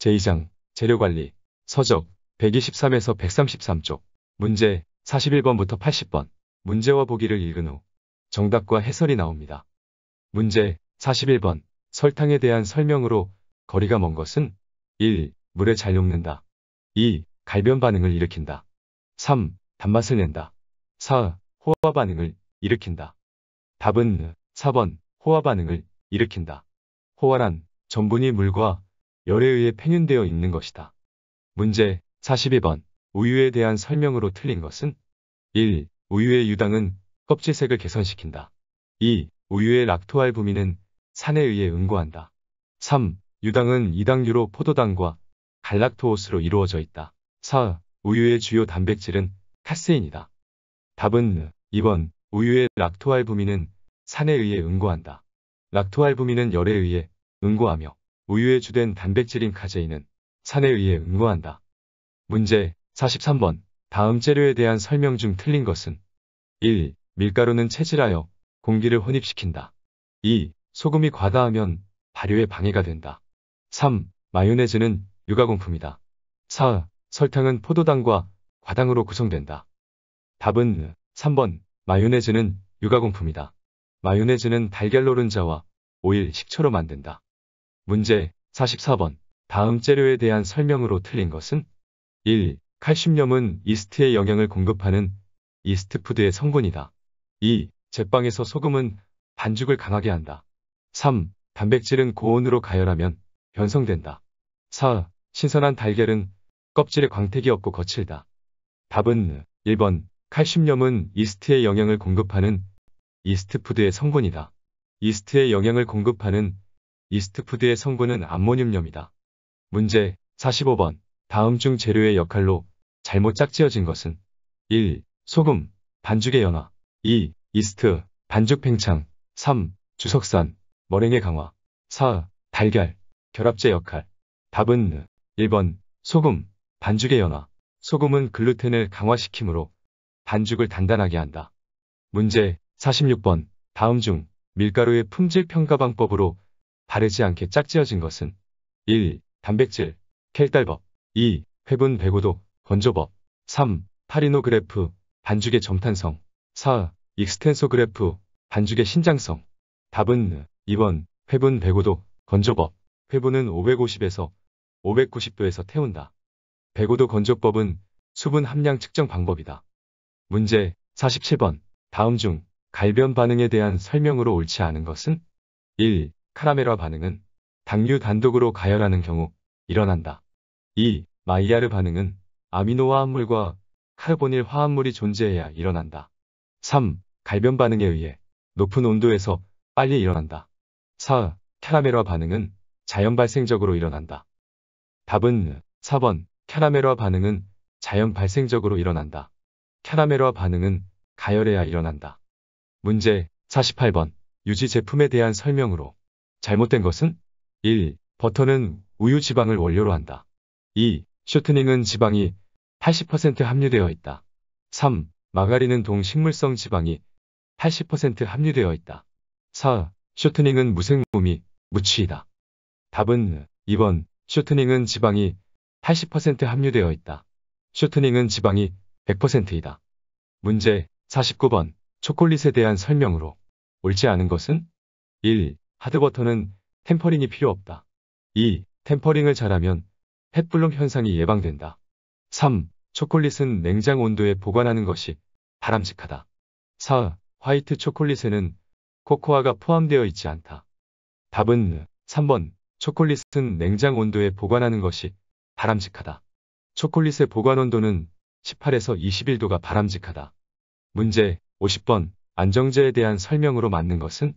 제2장 재료관리 서적 123에서 133쪽 문제 41번부터 80번 문제와 보기를 읽은 후 정답과 해설이 나옵니다. 문제 41번 설탕에 대한 설명으로 거리가 먼 것은 1. 물에 잘 녹는다. 2. 갈변 반응을 일으킨다. 3. 단맛을 낸다. 4. 호화 반응을 일으킨다. 답은 4번 호화 반응을 일으킨다. 호화란 전분이 물과 열에 의해 팽윤되어 있는 것이다. 문제 42번 우유에 대한 설명으로 틀린 것은 1. 우유의 유당은 껍질색을 개선시킨다. 2. 우유의 락토알부민은 산에 의해 응고한다. 3. 유당은 이당류로 포도당과 갈락토오스로 이루어져 있다. 4. 우유의 주요 단백질은 카세인이다. 답은 2번 우유의 락토알부민은 산에 의해 응고한다. 락토알부민은 열에 의해 응고하며 우유의 주된 단백질인 카제인은 산에 의해 응고한다. 문제 43번 다음 재료에 대한 설명 중 틀린 것은 1. 밀가루는 체질하여 공기를 혼입시킨다. 2. 소금이 과다하면 발효에 방해가 된다. 3. 마요네즈는 육아공품이다. 4. 설탕은 포도당과 과당으로 구성된다. 답은 3번 마요네즈는 유가공품이다. 마요네즈는 달걀 노른자와 오일, 식초로 만든다. 문제 44번 다음 재료에 대한 설명으로 틀린 것은 1. 칼슘염은 이스트에 영양을 공급하는 이스트푸드의 성분이다. 2. 제빵에서 소금은 반죽을 강하게 한다. 3. 단백질은 고온으로 가열하면 변성된다. 4. 신선한 달걀은 껍질에 광택이 없고 거칠다. 답은 1번 칼슘염은 이스트에 영양을 공급하는 이스트푸드의 성분이다. 이스트에 영양을 공급하는 이스트푸드의 성분은 암모늄염이다. 문제 45번 다음 중 재료의 역할로 잘못 짝지어진 것은 1. 소금, 반죽의 연화 2. 이스트, 반죽 팽창 3. 주석산, 머랭의 강화 4. 달걀, 결합제 역할 답은 1번 소금, 반죽의 연화 소금은 글루텐을 강화시키므로 반죽을 단단하게 한다. 문제 46번 다음 중 밀가루의 품질 평가 방법으로 바르지 않게 짝지어진 것은 1. 단백질, 켈달법 2. 회분 105도, 건조법 3. 파리노그래프, 반죽의 점탄성 4. extensograph, 반죽의 신장성 답은 2번 회분 105도, 건조법 회분은 550에서 590도에서 태운다. 105도 건조법은 수분 함량 측정 방법이다. 문제 47번 다음 중 갈변 반응에 대한 설명으로 옳지 않은 것은 1. 카라멜화 반응은 당류 단독으로 가열하는 경우 일어난다. 2. 마이야르 반응은 아미노 화합물과 카르보닐 화합물이 존재해야 일어난다. 3. 갈변 반응에 의해 높은 온도에서 빨리 일어난다. 4. 캐라멜화 반응은 자연 발생적으로 일어난다. 답은 4번 캐라멜화 반응은 자연 발생적으로 일어난다. 캐라멜화 반응은 가열해야 일어난다. 문제 48번 유지 제품에 대한 설명으로 잘못된 것은 1. 버터는 우유 지방을 원료로 한다. 2. 쇼트닝은 지방이 80% 함유되어 있다. 3. 마가린은 동식물성 지방이 80% 함유되어 있다. 4. 쇼트닝은 무생무미, 무취이다. 답은 2번 쇼트닝은 지방이 80% 함유되어 있다. 쇼트닝은 지방이 100%이다. 문제 49번 초콜릿에 대한 설명으로 옳지 않은 것은 1. 하드버터는 템퍼링이 필요 없다. 2. 템퍼링을 잘하면 햇불룸 현상이 예방된다. 3. 초콜릿은 냉장 온도에 보관하는 것이 바람직하다. 4. 화이트 초콜릿에는 코코아가 포함되어 있지 않다. 답은 3번 초콜릿은 냉장 온도에 보관하는 것이 바람직하다. 초콜릿의 보관 온도는 18에서 21도가 바람직하다. 문제 50번 안정제에 대한 설명으로 맞는 것은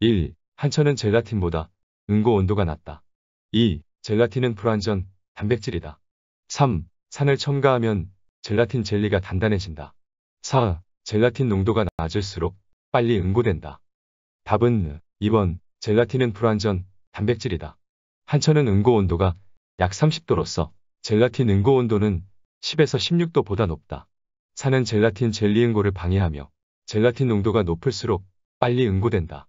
1. 한천은 젤라틴보다 응고 온도가 낮다. 2. 젤라틴은 불완전 단백질이다. 3. 산을 첨가하면 젤라틴 젤리가 단단해진다. 4. 젤라틴 농도가 낮을수록 빨리 응고된다. 답은 2번 젤라틴은 불완전 단백질이다. 한천은 응고 온도가 약 30도로서 젤라틴 응고 온도는 10에서 16도보다 높다. 산은 젤라틴 젤리 응고를 방해하며 젤라틴 농도가 높을수록 빨리 응고된다.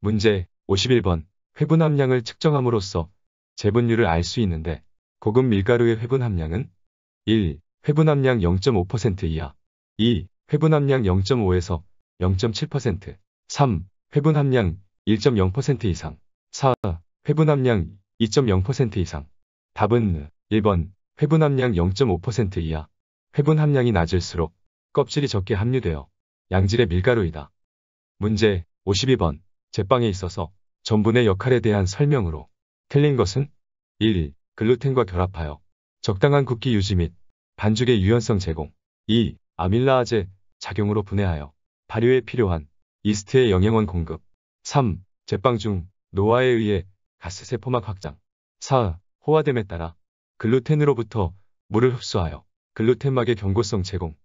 문제 51번 회분 함량을 측정함으로써 재분율을 알 수 있는데 고급 밀가루의 회분 함량은 1. 회분 함량 0.5% 이하 2. 회분 함량 0.5에서 0.7% 3. 회분 함량 1.0% 이상 4. 회분 함량 2.0% 이상 답은 1번 회분 함량 0.5% 이하 회분 함량이 낮을수록 껍질이 적게 함유되어 양질의 밀가루이다. 문제 52번 제빵에 있어서 전분의 역할에 대한 설명으로 틀린 것은 1. 글루텐과 결합하여 적당한 굽기 유지 및 반죽의 유연성 제공 2. 아밀라아제 작용으로 분해하여 발효에 필요한 이스트의 영양원 공급 3. 제빵 중 노화에 의해 가스세포막 확장 4. 호화됨에 따라 글루텐으로부터 물을 흡수하여 글루텐막의 경고성 제공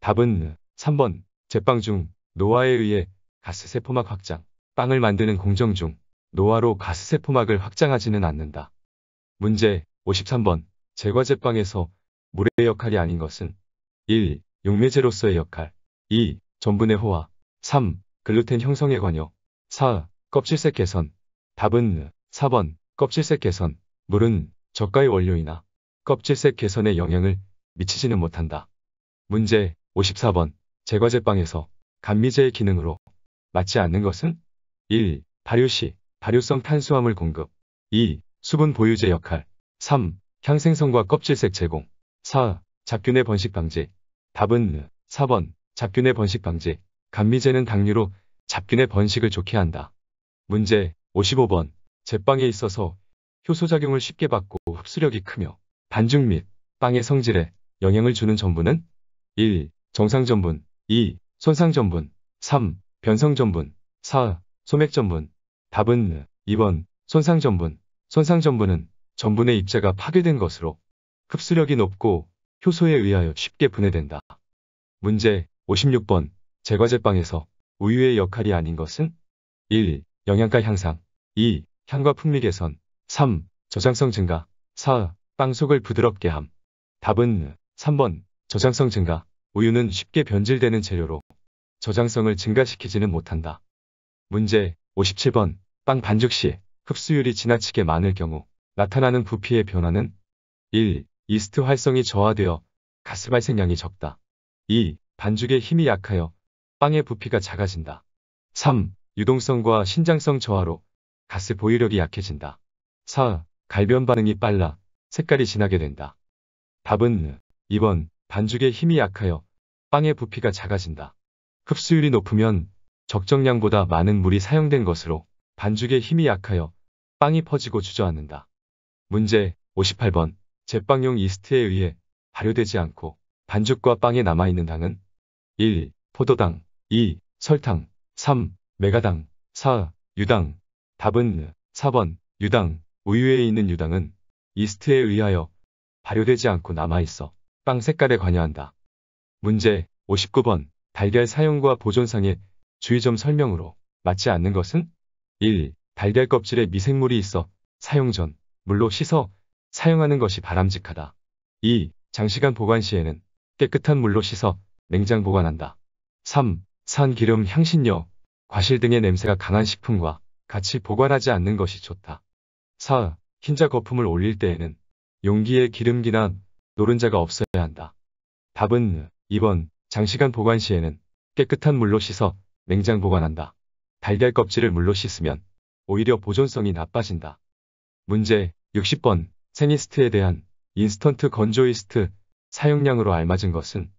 답은 3번 제빵 중 노화에 의해 가스세포막 확장 빵을 만드는 공정 중 노화로 가스세포막을 확장하지는 않는다. 문제 53번 제과제빵에서 물의 역할이 아닌 것은 1. 용매제로서의 역할 2. 전분의 호화 3. 글루텐 형성에 관여 4. 껍질색 개선 답은 4번 껍질색 개선 물은 저가의 원료이나 껍질색 개선에 영향을 미치지는 못한다. 문제 54번 제과제빵에서 감미제의 기능으로 맞지 않는 것은 1. 발효 시 발효성 탄수화물 공급 2. 수분 보유제 역할 3. 향생성과 껍질색 제공 4. 잡균의 번식 방지 답은 4번 잡균의 번식 방지 감미제는 당류로 잡균의 번식을 좋게 한다. 문제 55번 제빵에 있어서 효소작용을 쉽게 받고 흡수력이 크며 반죽 및 빵의 성질에 영향을 주는 전분은 1. 정상전분 2. 손상전분 3. 변성전분 4. 소맥 전분 답은 2번 손상 전분 손상 전분은 전분의 입자가 파괴된 것으로 흡수력이 높고 효소에 의하여 쉽게 분해된다. 문제 56번 제과제빵에서 우유의 역할이 아닌 것은 1. 영양가 향상 2. 향과 풍미 개선 3. 저장성 증가 4. 빵 속을 부드럽게 함 답은 3번 저장성 증가 우유는 쉽게 변질되는 재료로 저장성을 증가시키지는 못한다. 문제 57번 빵 반죽 시 흡수율이 지나치게 많을 경우 나타나는 부피의 변화는 1. 이스트 활성이 저하되어 가스 발생량이 적다. 2. 반죽의 힘이 약하여 빵의 부피가 작아진다. 3. 유동성과 신장성 저하로 가스 보유력이 약해진다. 4. 갈변 반응이 빨라 색깔이 진하게 된다. 답은 2번 반죽의 힘이 약하여 빵의 부피가 작아진다. 흡수율이 높으면 적정량보다 많은 물이 사용된 것으로 반죽의 힘이 약하여 빵이 퍼지고 주저앉는다. 문제 58번 제빵용 이스트에 의해 발효되지 않고 반죽과 빵에 남아있는 당은 1. 포도당 2. 설탕 3. 메가당 4. 유당 답은 4번 유당 우유에 있는 유당은 이스트에 의하여 발효되지 않고 남아있어 빵 색깔에 관여한다. 문제 59번 달걀 사용과 보존상의 주의점 설명으로 맞지 않는 것은 1. 달걀 껍질에 미생물이 있어 사용 전 물로 씻어 사용하는 것이 바람직하다. 2. 장시간 보관 시에는 깨끗한 물로 씻어 냉장 보관한다. 3. 산 기름, 향신료, 과실 등의 냄새가 강한 식품과 같이 보관하지 않는 것이 좋다. 4. 흰자 거품을 올릴 때에는 용기에 기름기나 노른자가 없어야 한다. 답은 2번 장시간 보관 시에는 깨끗한 물로 씻어 냉장 보관한다. 달걀 껍질을 물로 씻으면 오히려 보존성이 나빠진다. 문제 60번 생이스트에 대한 인스턴트 건조이스트 사용량으로 알맞은 것은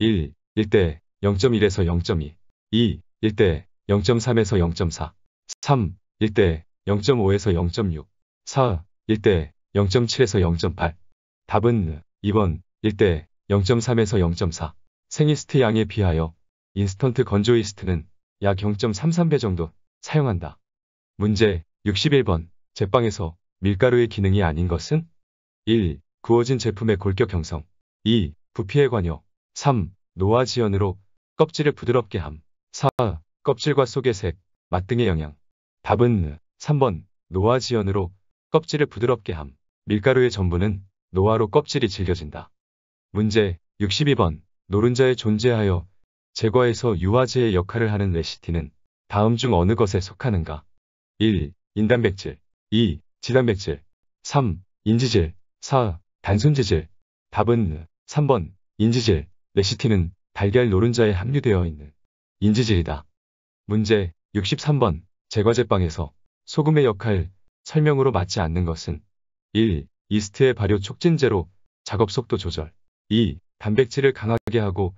1. 1대 0.1에서 0.2 2. 1대 0.3에서 0.4 3. 1대 0.5에서 0.6 4. 1대 0.7에서 0.8 답은 2번 1대 0.3에서 0.4 생이스트 양에 비하여 인스턴트 건조이스트는 약 0.33배 정도 사용한다. 문제 61번 제빵에서 밀가루의 기능이 아닌 것은 1. 구워진 제품의 골격 형성 2. 부피의 관여 3. 노화 지연으로 껍질을 부드럽게 함 4. 껍질과 속의 색, 맛 등의 영향 답은 3번 노화 지연으로 껍질을 부드럽게 함 밀가루의 전부는 노화로 껍질이 질겨진다. 문제 62번 노른자에 존재하여 제과에서 유화제의 역할을 하는 레시티는 다음 중 어느 것에 속하는가? 1. 인단백질 2. 지단백질 3. 인지질 4. 단순지질. 답은 3번 인지질. 레시틴은 달걀 노른자에 함유되어 있는 인지질이다. 문제 63번 제과제빵에서 소금의 역할 설명으로 맞지 않는 것은 1. 이스트의 발효 촉진제로 작업 속도 조절 2. 단백질을 강하게 하고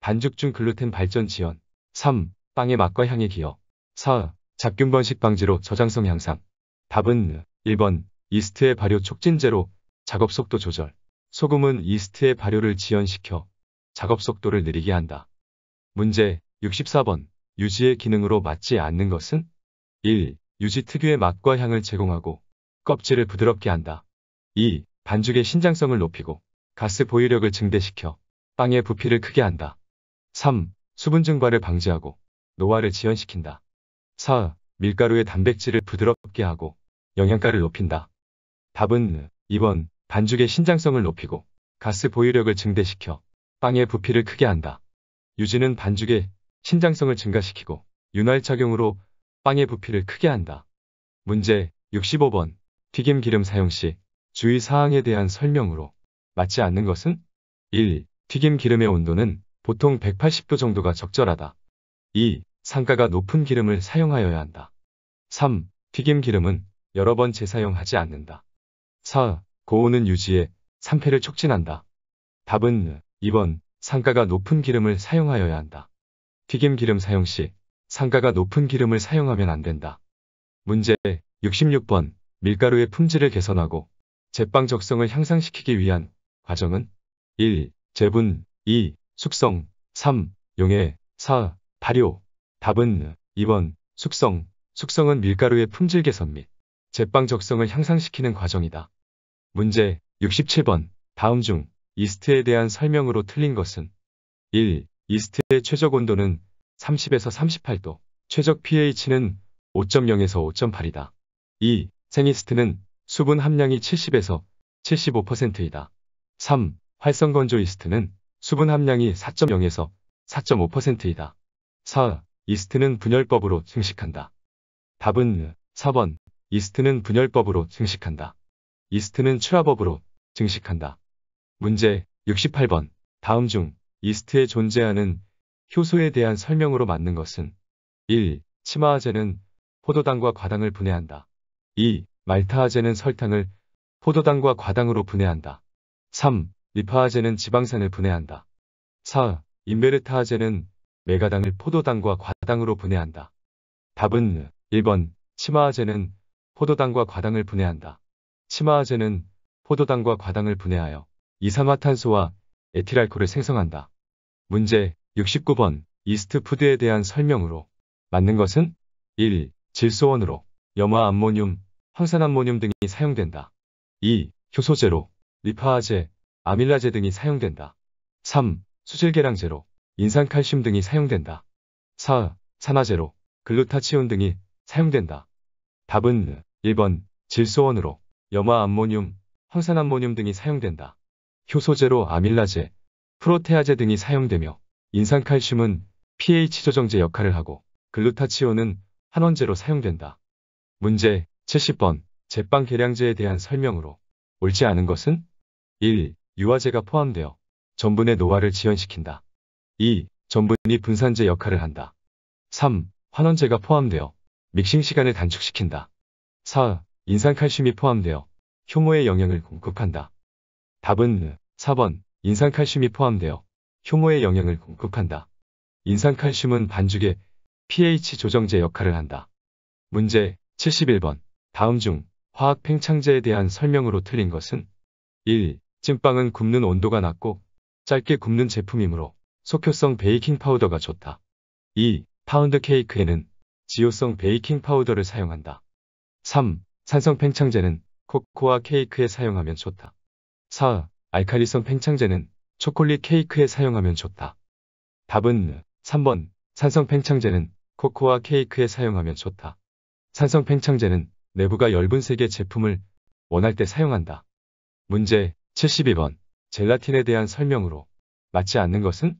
반죽 중 글루텐 발전 지연 3. 빵의 맛과 향에 기여 4. 잡균 번식 방지로 저장성 향상 답은 1번 이스트의 발효 촉진제로 작업 속도 조절 소금은 이스트의 발효를 지연시켜 작업 속도를 느리게 한다. 문제 64번 유지의 기능으로 맞지 않는 것은 1. 유지 특유의 맛과 향을 제공하고 껍질을 부드럽게 한다. 2. 반죽의 신장성을 높이고 가스 보유력을 증대시켜 빵의 부피를 크게 한다. 3. 수분 증발을 방지하고 노화를 지연시킨다. 4. 밀가루의 단백질을 부드럽게 하고 영양가를 높인다. 답은 2번 반죽의 신장성을 높이고 가스 보유력을 증대시켜 빵의 부피를 크게 한다. 유지는 반죽의 신장성을 증가시키고 윤활 작용으로 빵의 부피를 크게 한다. 문제 65번 튀김 기름 사용 시 주의 사항에 대한 설명으로 맞지 않는 것은 1. 튀김 기름의 온도는 보통 180도 정도가 적절하다. 2. 상가가 높은 기름을 사용하여야 한다. 3. 튀김 기름은 여러 번 재사용하지 않는다. 4. 고온은 유지에 산패를 촉진한다. 답은 2번 상가가 높은 기름을 사용하여야 한다. 튀김 기름 사용 시 상가가 높은 기름을 사용하면 안 된다. 문제 66번 밀가루의 품질을 개선하고 제빵 적성을 향상시키기 위한 과정은 1. 재분 2. 숙성 3. 용해 4. 발효 답은 2번 숙성 숙성은 밀가루의 품질 개선 및 제빵 적성을 향상시키는 과정이다. 문제 67번 다음 중 이스트에 대한 설명으로 틀린 것은 1. 이스트의 최적 온도는 30에서 38도, 최적 pH는 5.0에서 5.8이다. 2. 생이스트는 수분 함량이 70에서 75%이다. 3. 활성건조 이스트는 수분 함량이 4.0에서 4.5%이다. 4. 이스트는 분열법으로 증식한다. 답은 4번. 이스트는 분열법으로 증식한다. 이스트는 출아법으로 증식한다. 문제 68번. 다음 중 이스트에 존재하는 효소에 대한 설명으로 맞는 것은 1. 치마아제는 포도당과 과당을 분해한다. 2. 말타아제는 설탕을 포도당과 과당으로 분해한다. 3. 리파아제는 지방산을 분해한다. 4. 인베르타아제는 메가당을 포도당과 과당으로 분해한다. 답은 1번 치마아제는 포도당과 과당을 분해한다. 치마아제는 포도당과 과당을 분해하여 이산화탄소와 에틸알코올을 생성한다. 문제 69번 이스트푸드에 대한 설명으로 맞는 것은 1. 질소원으로 염화 암모늄, 황산암모늄 등이 사용된다. 2. 효소제로 리파아제, 아밀라제 등이 사용된다. 3. 수질계량 제로 인산칼슘 등이 사용된다. 4. 산화제로 글루타치온 등이 사용된다. 답은 1번 질소원으로 염화 암모늄, 황산암모늄 등이 사용된다. 효소제로 아밀라제, 프로테아제 등이 사용되며 인산칼슘은 pH 조정제 역할을 하고 글루타치온은 환원제로 사용된다. 문제 70번 제빵 계량제에 대한 설명으로 옳지 않은 것은 1. 유화제가 포함되어 전분의 노화를 지연시킨다. 2. 전분이 분산제 역할을 한다. 3. 환원제가 포함되어 믹싱 시간을 단축시킨다. 4. 인산칼슘이 포함되어 효모의 영양을 공급한다. 답은 4번 인산칼슘이 포함되어 효모의 영양을 공급한다. 인산칼슘은 반죽의 pH 조정제 역할을 한다. 문제 71번 다음 중 화학 팽창제에 대한 설명으로 틀린 것은 1. 찐빵은 굽는 온도가 낮고 짧게 굽는 제품이므로 속효성 베이킹 파우더가 좋다. 2. 파운드 케이크에는 지효성 베이킹 파우더를 사용한다. 3. 산성 팽창제는 코코아 케이크에 사용하면 좋다. 4. 알칼리성 팽창제는 초콜릿 케이크에 사용하면 좋다. 답은 3번 산성 팽창제는 코코아 케이크에 사용하면 좋다. 산성 팽창제는 내부가 엷은 색의 제품을 원할 때 사용한다. 문제 72번 젤라틴에 대한 설명으로 맞지 않는 것은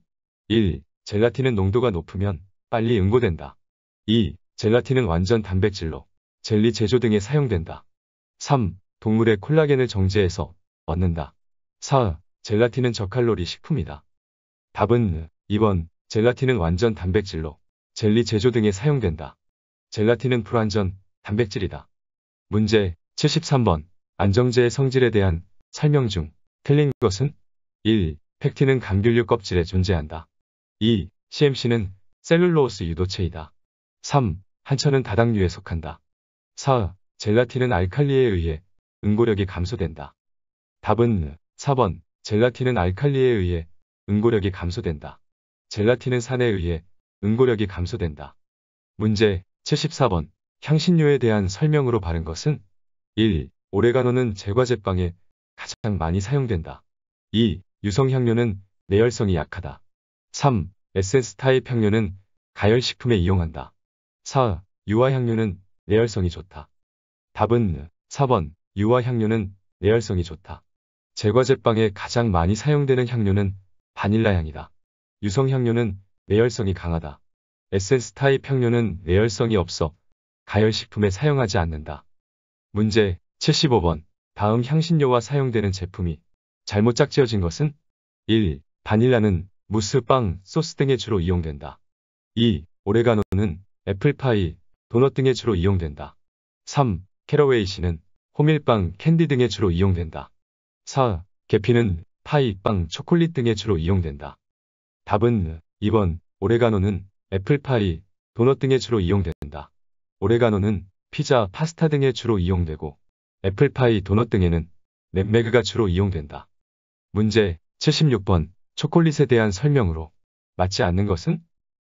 1. 젤라틴은 농도가 높으면 빨리 응고된다. 2. 젤라틴은 완전 단백질로 젤리 제조 등에 사용된다. 3. 동물의 콜라겐을 정제해서 얻는다. 4. 젤라틴은 저칼로리 식품이다. 답은 2번. 젤라틴은 완전 단백질로 젤리 제조 등에 사용된다. 젤라틴은 불완전 단백질이다. 문제 73번. 안정제의 성질에 대한 설명 중 틀린 것은 1. 팩틴은 감귤류 껍질에 존재한다. 2. CMC는 셀룰로스 유도체이다. 3. 한천은 다당류에 속한다. 4. 젤라틴은 알칼리에 의해 응고력이 감소된다. 답은 4번. 젤라틴은 알칼리에 의해 응고력이 감소된다. 젤라틴은 산에 의해 응고력이 감소된다. 문제 74번. 향신료에 대한 설명으로 바른 것은 1. 오레가노는 제과 제빵에 가장 많이 사용된다. 2. 유성 향료는 내열성이 약하다. 3. 에센스 타입 향료는 가열식품에 이용한다. 4. 유화 향료는 내열성이 좋다. 답은 4번. 유화 향료는 내열성이 좋다. 제과제빵에 가장 많이 사용되는 향료는 바닐라 향이다. 유성 향료는 내열성이 강하다. 에센스 타입 향료는 내열성이 없어 가열식품에 사용하지 않는다. 문제 75번. 다음 향신료와 사용되는 제품이 잘못 짝지어진 것은 1. 바닐라는 무스, 빵, 소스 등에 주로 이용된다. 2. 오레가노는 애플파이, 도넛 등에 주로 이용된다. 3. 캐러웨이시는 호밀빵, 캔디 등에 주로 이용된다. 4. 계피는 파이, 빵, 초콜릿 등에 주로 이용된다. 답은 2번 오레가노는 애플파이, 도넛 등에 주로 이용된다. 오레가노는 피자, 파스타 등에 주로 이용되고 애플파이, 도넛 등에는 nutmeg가 주로 이용된다. 문제 76번 초콜릿에 대한 설명으로 맞지 않는 것은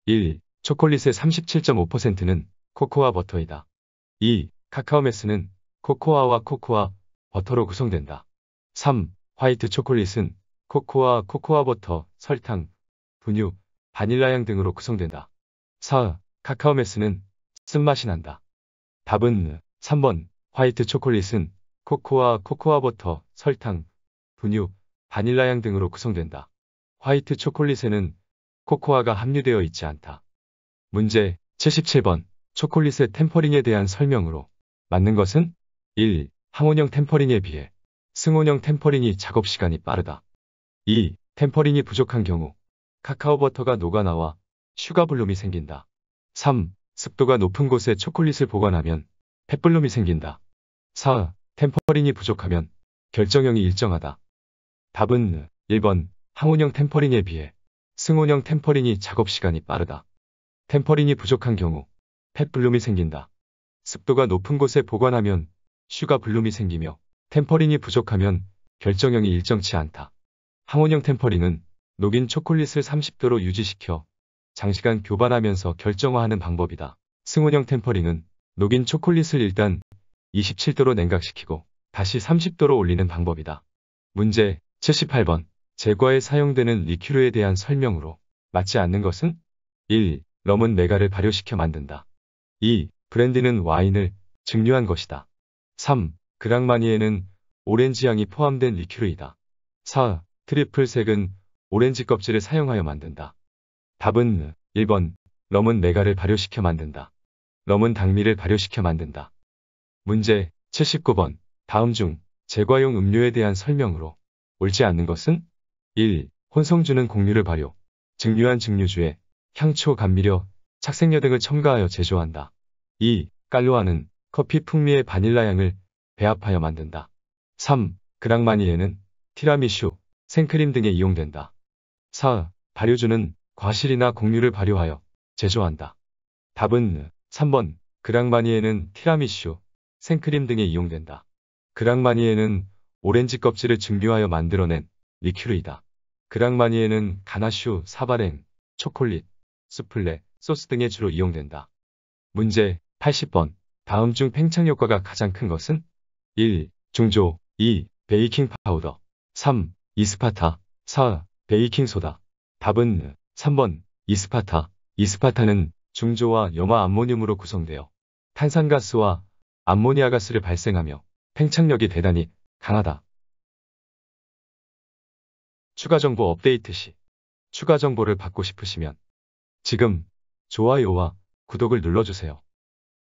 1. 초콜릿의 37.5%는 코코아 버터이다. 2. 카카오메스는 코코아와 코코아 버터로 구성된다. 3. 화이트 초콜릿은 코코아, 코코아 버터, 설탕, 분유, 바닐라향 등으로 구성된다. 4. 카카오메스는 쓴맛이 난다. 답은 3번 화이트 초콜릿은 코코아, 코코아 버터, 설탕, 분유, 바닐라향 등으로 구성된다. 화이트 초콜릿에는 코코아가 함유되어 있지 않다. 문제 77번 초콜릿의 tempering에 대한 설명으로 맞는 것은 1. 항온형 tempering에 비해 승온형 tempering이 작업 시간이 빠르다. 2. tempering이 부족한 경우 카카오 버터가 녹아나와 sugar bloom이 생긴다. 3. 습도가 높은 곳에 초콜릿을 보관하면 fat bloom이 생긴다. 4. tempering이 부족하면 결정형이 일정하다. 답은 1번 항온형 tempering에 비해 승온형 tempering이 작업 시간이 빠르다. tempering이 부족한 경우 fat bloom이 생긴다. 습도가 높은 곳에 보관하면 sugar bloom이 생기며 tempering이 부족하면 결정형이 일정치 않다. 항온형 tempering은 녹인 초콜릿을 30도로 유지시켜 장시간 교반하면서 결정화하는 방법이다. 승온형 tempering은 녹인 초콜릿을 일단 27도로 냉각시키고 다시 30도로 올리는 방법이다. 문제 78번 제과에 사용되는 리큐르에 대한 설명으로 맞지 않는 것은 1. 럼은 메가를 발효시켜 만든다. 2. 브랜디는 와인을 증류한 것이다. 3. 그랑마니에는 오렌지 향이 포함된 리큐르이다. 4. triple sec은 오렌지 껍질을 사용하여 만든다. 답은 1번 럼은 메가를 발효시켜 만든다. 럼은 당미를 발효시켜 만든다. 문제 79번 다음 중 제과용 음료에 대한 설명으로 옳지 않는 것은 1. 혼성주는 곡류를 발효, 증류한 증류주에 향초, 감미료, 착색료 등을 첨가하여 제조한다. 2. 깔로아는 커피 풍미의 바닐라 향을 배합하여 만든다. 3. 그랑마니에는 티라미슈, 생크림 등에 이용된다. 4. 발효주는 과실이나 곡류를 발효하여 제조한다. 답은 3번 그랑마니에는 티라미슈, 생크림 등에 이용된다. 그랑마니에는 오렌지 껍질을 증류하여 만들어낸 리큐르이다. 그랑마니에는 가나슈, 사바랭, 초콜릿, 수플레, 소스 등에 주로 이용된다. 문제 80번 다음 중 팽창 효과가 가장 큰 것은 1. 중조 2. 베이킹 파우더 3. 이스파타 4. 베이킹 소다. 답은 3번 이스파타. 이스파타는 중조와 염화 암모늄으로 구성되어 탄산가스와 암모니아 가스를 발생하며 팽창력이 대단히 강하다. 추가 정보 업데이트 시 추가 정보를 받고 싶으시면 지금 좋아요와 구독을 눌러주세요.